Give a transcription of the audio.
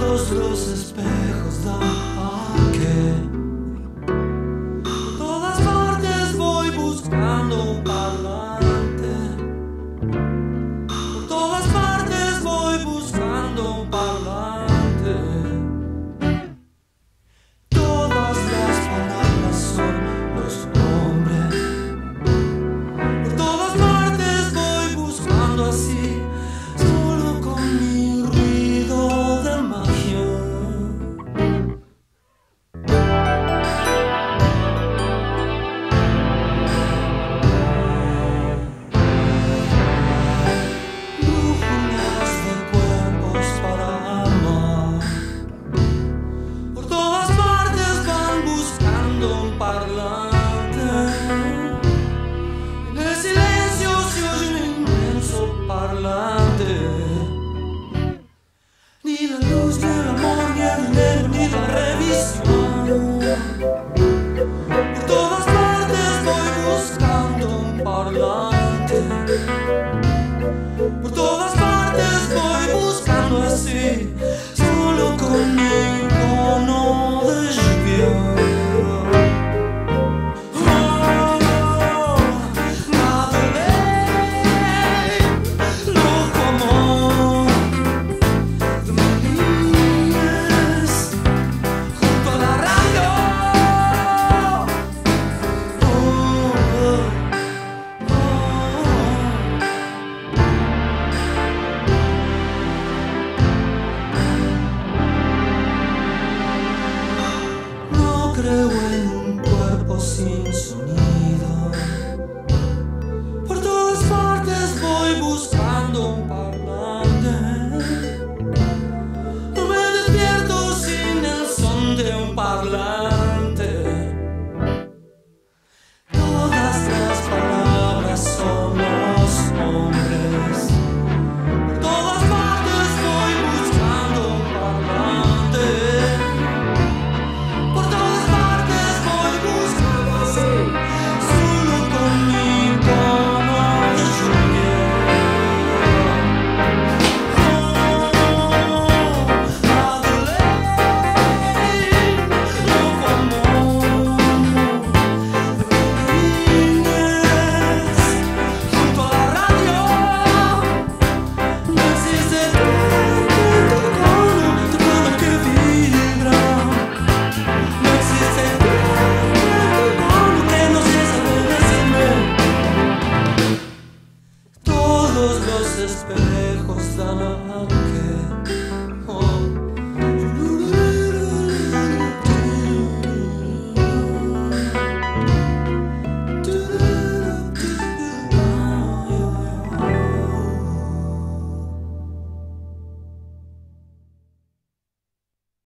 Todos los espejos dan a que por todas partes voy buscando un parlante. Por todas partes voy buscando un parlante. Todas las palabras son los nombres. Por todas partes voy buscando así, parlar